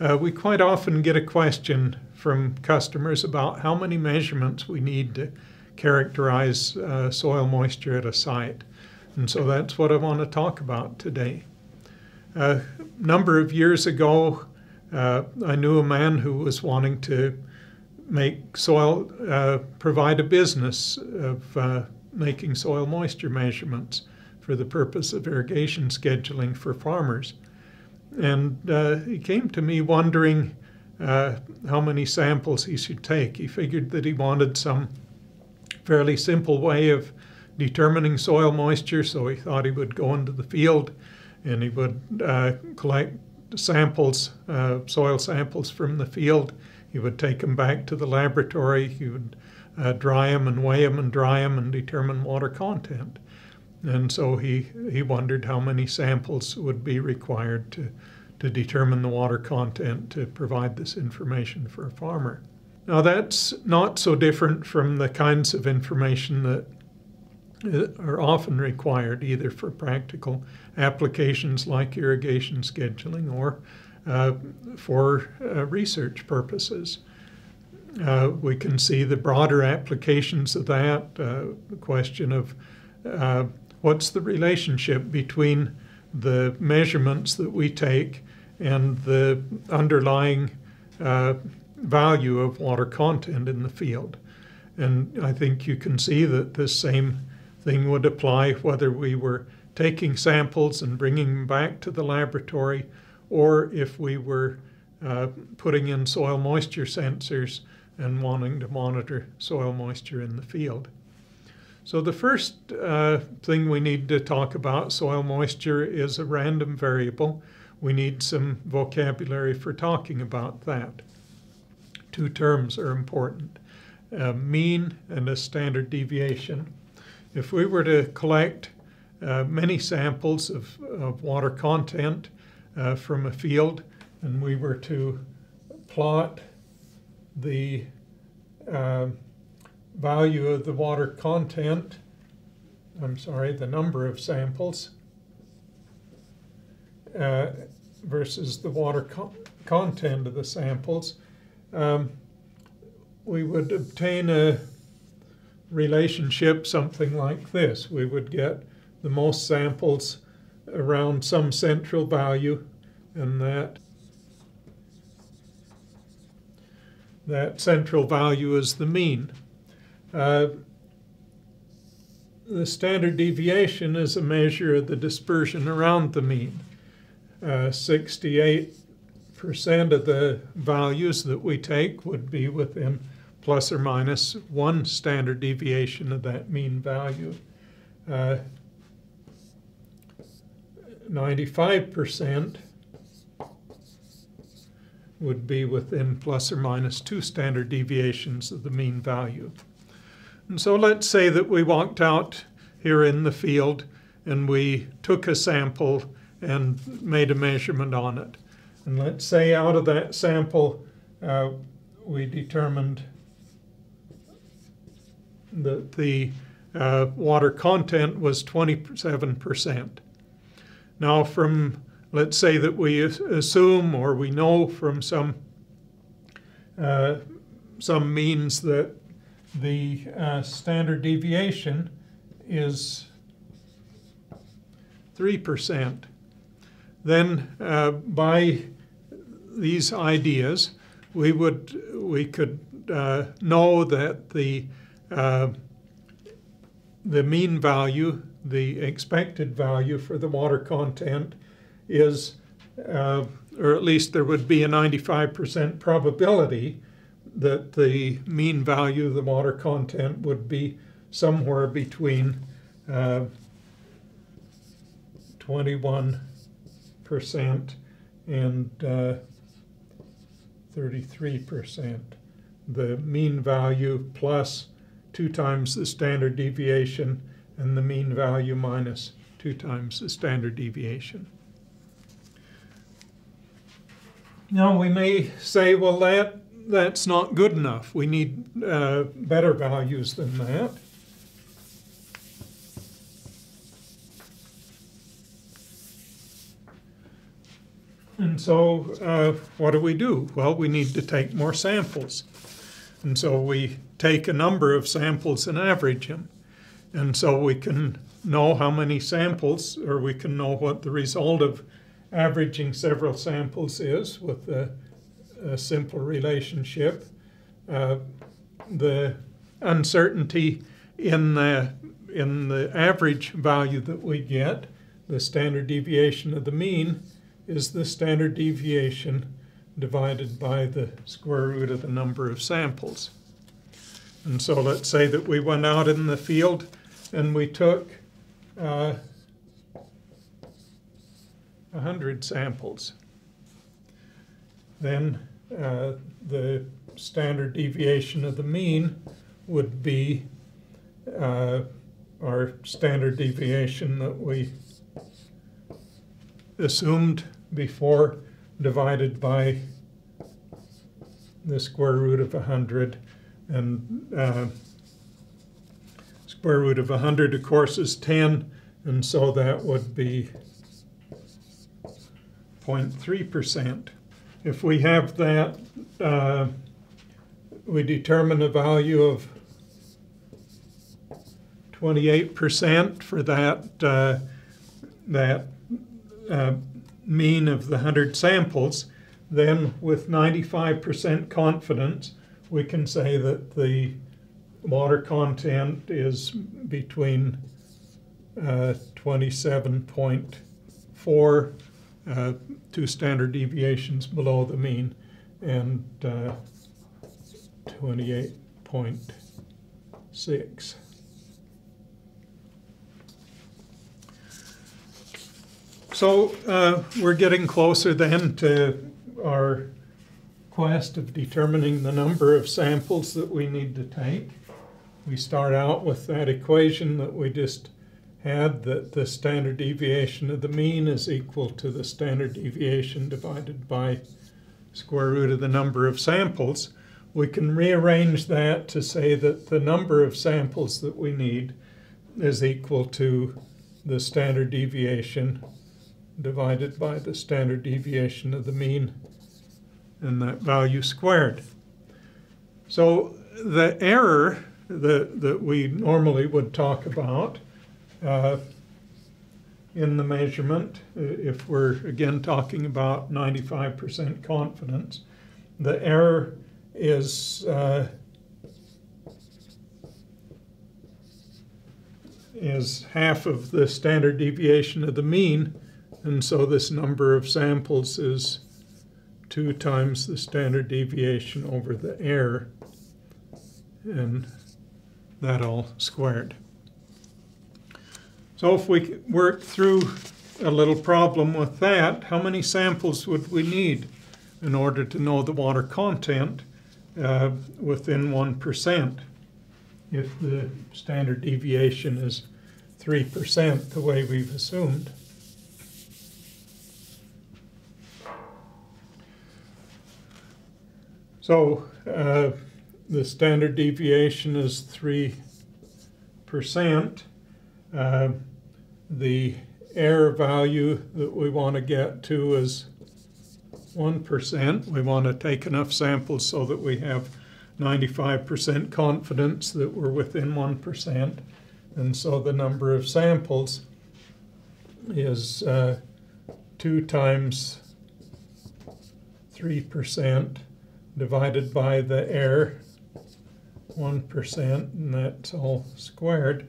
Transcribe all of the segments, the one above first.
Uh, we quite often get a question from customers about how many measurements we need to characterize uh, soil moisture at a site. And so that's what I want to talk about today. A number of years ago, uh, I knew a man who was wanting to make soil, uh, provide a business of uh, making soil moisture measurements for the purpose of irrigation scheduling for farmers. And uh, he came to me wondering uh, how many samples he should take. He figured that he wanted some fairly simple way of determining soil moisture, so he thought he would go into the field and he would uh, collect samples, uh, soil samples from the field. He would take them back to the laboratory. He would uh, dry them and weigh them and dry them and determine water content. And so he, he wondered how many samples would be required to, to determine the water content to provide this information for a farmer. Now, that's not so different from the kinds of information that uh, are often required either for practical applications like irrigation scheduling or uh, for uh, research purposes. Uh, we can see the broader applications of that, uh, the question of uh, what's the relationship between the measurements that we take and the underlying uh, value of water content in the field. And I think you can see that this same thing would apply whether we were taking samples and bringing them back to the laboratory or if we were uh, putting in soil moisture sensors and wanting to monitor soil moisture in the field. So the first uh, thing we need to talk about, soil moisture, is a random variable. We need some vocabulary for talking about that. Two terms are important, a mean and a standard deviation. If we were to collect uh, many samples of, of water content uh, from a field and we were to plot the uh, value of the water content, I'm sorry, the number of samples uh, versus the water co content of the samples, um, we would obtain a relationship something like this. We would get the most samples around some central value and that that central value is the mean. Uh, the standard deviation is a measure of the dispersion around the mean. Uh, 68% of the values that we take would be within plus or minus one standard deviation of that mean value. Uh, 95% would be within plus or minus two standard deviations of the mean value. And so let's say that we walked out here in the field and we took a sample and made a measurement on it. And let's say out of that sample, uh, we determined that the uh, water content was 27%. Now, from let's say that we assume or we know from some uh, some means that the uh, standard deviation is 3%. Then uh, by these ideas, we would we could uh, know that the uh, the mean value the expected value for the water content is, uh, or at least there would be a 95% probability that the mean value of the water content would be somewhere between uh, 21% and uh, 33%. The mean value plus two times the standard deviation and the mean value minus two times the standard deviation. Now we may say, well, that that's not good enough. We need uh, better values than that. And so, uh, what do we do? Well, we need to take more samples. And so we take a number of samples and average them. And so we can know how many samples, or we can know what the result of averaging several samples is with a, a simple relationship. Uh, the uncertainty in the, in the average value that we get, the standard deviation of the mean, is the standard deviation divided by the square root of the number of samples. And so let's say that we went out in the field and we took uh, 100 samples. Then uh, the standard deviation of the mean would be uh, our standard deviation that we assumed before divided by the square root of 100 and uh, square root of 100 of course is 10 and so that would be 0.3%. If we have that, uh, we determine a value of 28% for that, uh, that uh, mean of the 100 samples, then with 95% confidence, we can say that the water content is between uh, 27.4, uh, two standard deviations below the mean, and uh, 28.6. So uh, we're getting closer then to our quest of determining the number of samples that we need to take. We start out with that equation that we just had that the standard deviation of the mean is equal to the standard deviation divided by square root of the number of samples. We can rearrange that to say that the number of samples that we need is equal to the standard deviation divided by the standard deviation of the mean and that value squared. So the error that, that we normally would talk about uh, in the measurement, uh, if we're again talking about 95% confidence, the error is uh, is half of the standard deviation of the mean and so this number of samples is 2 times the standard deviation over the error, and that all squared. So if we work through a little problem with that, how many samples would we need in order to know the water content uh, within 1% if the standard deviation is 3% the way we've assumed? So uh, the standard deviation is 3%. Uh, the error value that we want to get to is 1%. We want to take enough samples so that we have 95% confidence that we're within 1%. And so the number of samples is uh, 2 times 3% divided by the error, 1%, and that's all squared.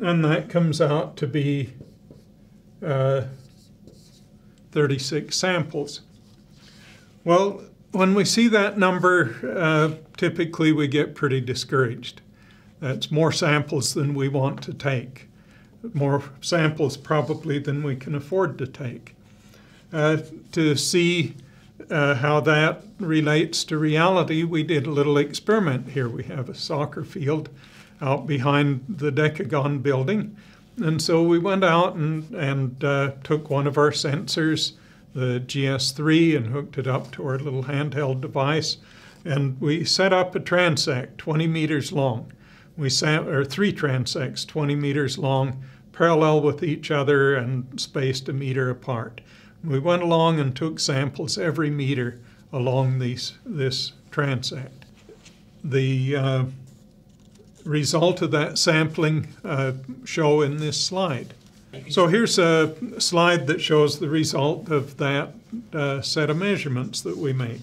And that comes out to be uh, 36 samples. Well, when we see that number, uh, typically we get pretty discouraged. That's more samples than we want to take, more samples probably than we can afford to take. Uh, to see uh, how that relates to reality, we did a little experiment here. We have a soccer field out behind the Decagon building. And so we went out and, and uh, took one of our sensors, the GS3, and hooked it up to our little handheld device. And we set up a transect 20 meters long. We sat, or three transects 20 meters long, parallel with each other and spaced a meter apart. We went along and took samples every meter along these, this transect. The uh, result of that sampling uh, show in this slide. So here's a slide that shows the result of that uh, set of measurements that we make.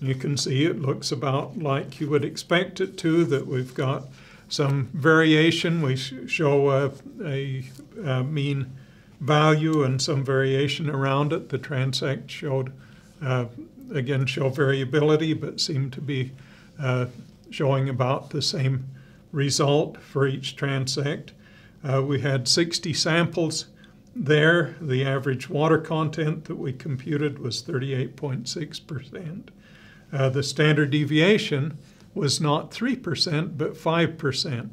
You can see it looks about like you would expect it to, that we've got some variation. We show a, a, a, mean value and some variation around it. The transect showed, uh, again, show variability, but seem to be uh, showing about the same result for each transect. Uh, we had 60 samples there. The average water content that we computed was 38.6%. Uh, the standard deviation was not 3%, but 5%.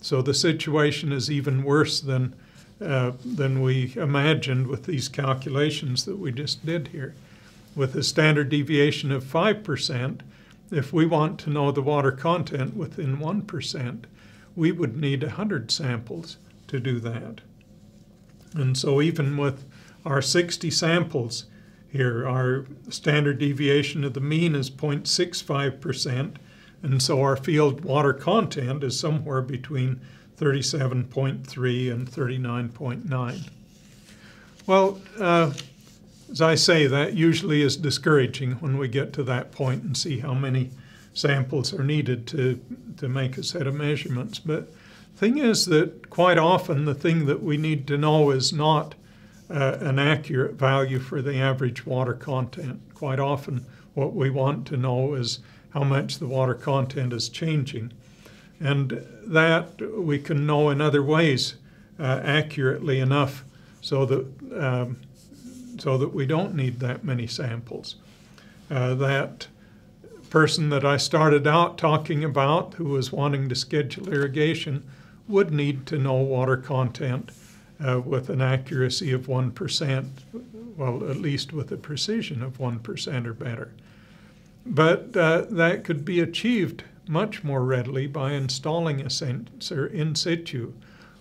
So the situation is even worse than, uh, than we imagined with these calculations that we just did here. With a standard deviation of 5%, if we want to know the water content within 1%, we would need 100 samples to do that. And so even with our 60 samples here, our standard deviation of the mean is 0.65%, and so our field water content is somewhere between 37.3 and 39.9. Well, uh, as I say, that usually is discouraging when we get to that point and see how many samples are needed to, to make a set of measurements. But thing is that quite often the thing that we need to know is not uh, an accurate value for the average water content. Quite often what we want to know is how much the water content is changing. And that we can know in other ways uh, accurately enough so that, um, so that we don't need that many samples. Uh, that person that I started out talking about who was wanting to schedule irrigation would need to know water content uh, with an accuracy of 1%, well, at least with a precision of 1% or better. But uh, that could be achieved much more readily by installing a sensor in situ,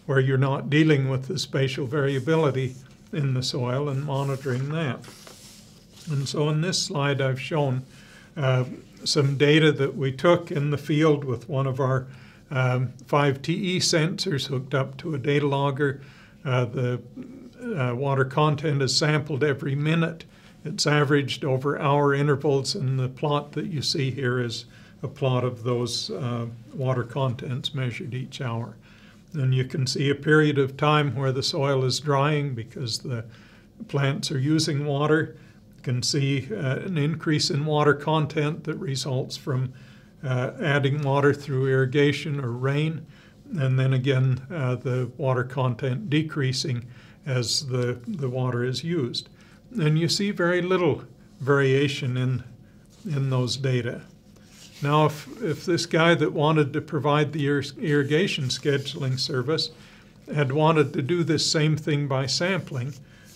where you're not dealing with the spatial variability in the soil and monitoring that. And so in this slide I've shown uh, some data that we took in the field with one of our um, 5TE sensors hooked up to a data logger. Uh, the uh, water content is sampled every minute. It's averaged over hour intervals, and the plot that you see here is a plot of those uh, water contents measured each hour. And you can see a period of time where the soil is drying because the plants are using water You can see uh, an increase in water content that results from uh, adding water through irrigation or rain, and then again uh, the water content decreasing as the, the water is used. And you see very little variation in, in those data. Now, if, if this guy that wanted to provide the ir- irrigation scheduling service had wanted to do this same thing by sampling,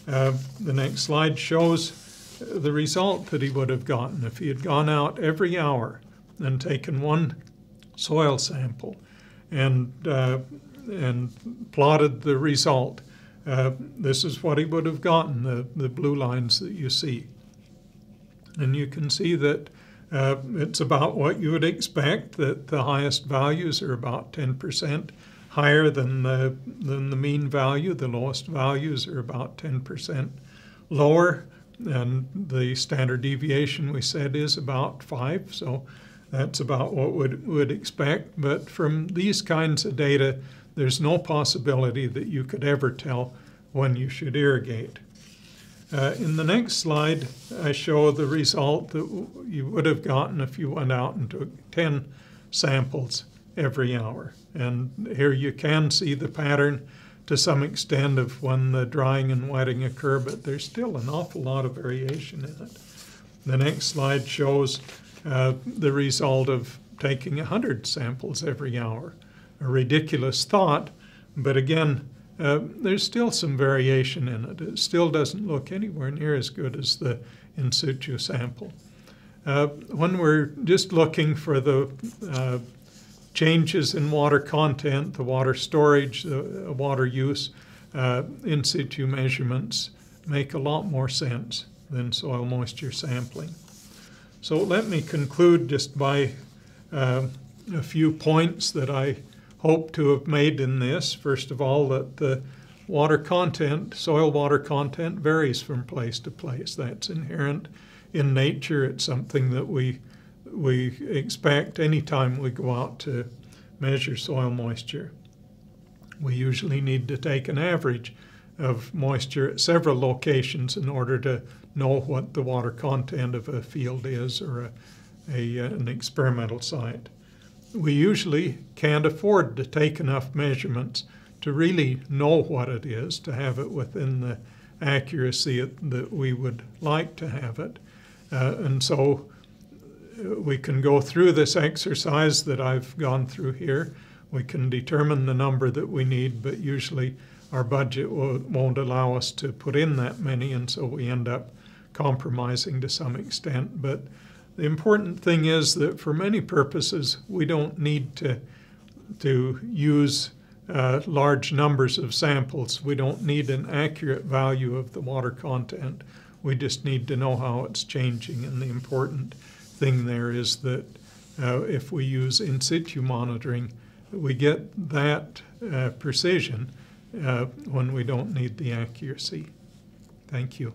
uh, the next slide shows the result that he would have gotten if he had gone out every hour and taken one soil sample and uh, and plotted the result. Uh, this is what he would have gotten, the, the blue lines that you see. And you can see that uh, it's about what you would expect, that the highest values are about 10% higher than the, than the mean value. The lowest values are about 10% lower and the standard deviation we said is about five, so that's about what would would expect. But from these kinds of data, there's no possibility that you could ever tell when you should irrigate. Uh, in the next slide, I show the result that you would have gotten if you went out and took 10 samples every hour. And here you can see the pattern to some extent of when the drying and wetting occur, but there's still an awful lot of variation in it. The next slide shows uh, the result of taking 100 samples every hour. A ridiculous thought, but again, uh, there's still some variation in it. It still doesn't look anywhere near as good as the in situ sample. Uh, when we're just looking for the uh, changes in water content, the water storage, the uh, water use, uh, in situ measurements make a lot more sense than soil moisture sampling. So let me conclude just by uh, a few points that I hope to have made in this. First of all, that the water content, soil water content, varies from place to place. That's inherent in nature. It's something that we we expect anytime we go out to measure soil moisture. We usually need to take an average of moisture at several locations in order to know what the water content of a field is or a, a, an experimental site. We usually can't afford to take enough measurements to really know what it is, to have it within the accuracy that we would like to have it. Uh, and so uh, we can go through this exercise that I've gone through here. We can determine the number that we need, but usually our budget won't allow us to put in that many, and so we end up compromising to some extent. But the important thing is that for many purposes, we don't need to, to use uh, large numbers of samples. We don't need an accurate value of the water content. We just need to know how it's changing. And the important thing there is that uh, if we use in situ monitoring, we get that uh, precision uh, when we don't need the accuracy. Thank you.